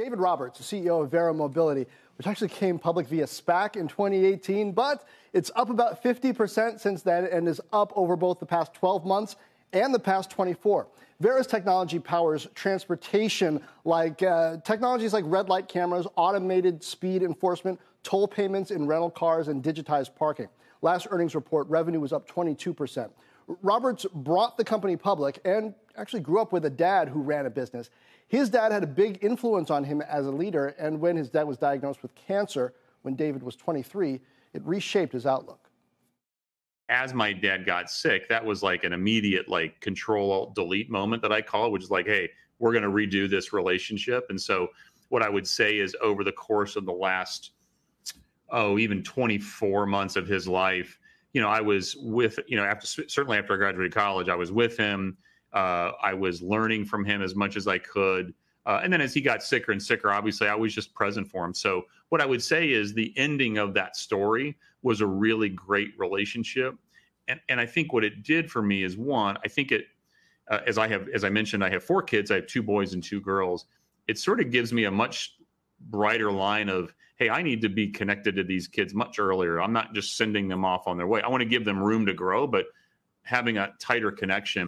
David Roberts, CEO of Verra Mobility, which actually came public via SPAC in 2018, but it's up about 50% since then and is up over both the past 12 months and the past 24. Verra's technology powers transportation like uh, technologies like red light cameras, automated speed enforcement, toll payments in rental cars, and digitized parking. Last earnings report, revenue was up 22%. Roberts brought the company public and actually grew up with a dad who ran a business. His dad had a big influence on him as a leader, and when his dad was diagnosed with cancer when David was 23, it reshaped his outlook. As my dad got sick, that was like an immediate like control delete moment that I call it, which is like, hey, we're going to redo this relationship. And so, what I would say is over the course of the last, oh, even 24 months of his life, you know, I was with, you know, after certainly after I graduated college, I was with him. Uh, I was learning from him as much as I could. Uh, and then as he got sicker and sicker, obviously I was just present for him. So what I would say is the ending of that story was a really great relationship. And, and I think what it did for me is one, I think it, uh, as I have, as I mentioned, I have four kids. I have two boys and two girls. It sort of gives me a much brighter line of, hey, I need to be connected to these kids much earlier. I'm not just sending them off on their way. I want to give them room to grow, but having a tighter connection.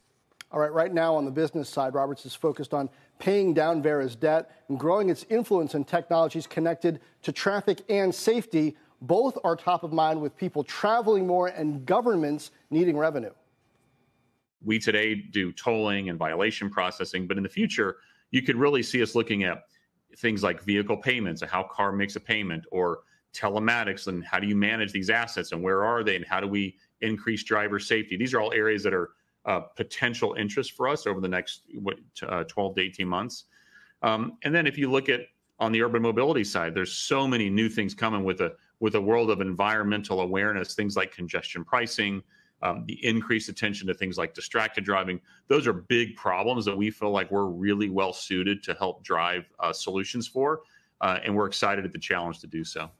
All right, right now on the business side, Roberts is focused on paying down Verra's debt and growing its influence in technologies connected to traffic and safety. Both are top of mind with people traveling more and governments needing revenue. We today do tolling and violation processing, but in the future, you could really see us looking at things like vehicle payments and how car makes a payment or telematics and how do you manage these assets and where are they and how do we increase driver safety these are all areas that are uh, potential interest for us over the next uh, 12 to 18 months. Um, and then if you look at on the urban mobility side, there's so many new things coming with a with a world of environmental awareness, things like congestion pricing, um, the increased attention to things like distracted driving. Those are big problems that we feel like we're really well suited to help drive uh, solutions for, uh, and we're excited at the challenge to do so.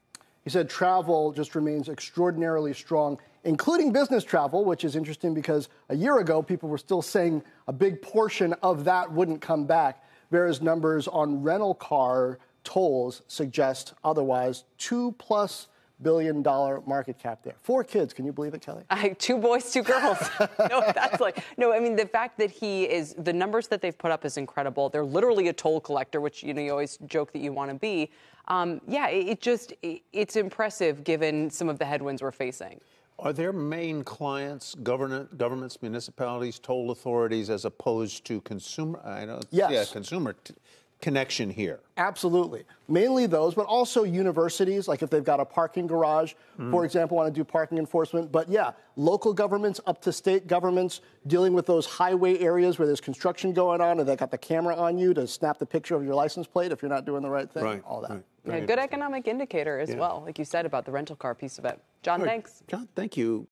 He said travel just remains extraordinarily strong, including business travel, which is interesting because a year ago people were still saying a big portion of that wouldn't come back. Verra's numbers on rental car tolls suggest otherwise. Two plus billion dollar market cap there. Four kids, can you believe it, Kelly? I, two boys, two girls. no, that's like no. I mean, the fact that he is the numbers that they've put up is incredible. They're literally a toll collector, which you know you always joke that you want to be um, yeah, it, it just it, it's impressive given some of the headwinds we're facing. Are their main clients government, governments, municipalities, toll authorities, as opposed to consumer? I know, yes. yeah, consumer t- connection here. Absolutely. Mainly those, but also universities, like if they've got a parking garage, mm. for example, want to do parking enforcement. But yeah, local governments up to state governments dealing with those highway areas where there's construction going on and they got the camera on you to snap the picture of your license plate if you're not doing the right thing. Right, all that. Right. Yeah, good economic indicator as yeah. well, like you said about the rental car piece of it. John, right. thanks. John, thank you.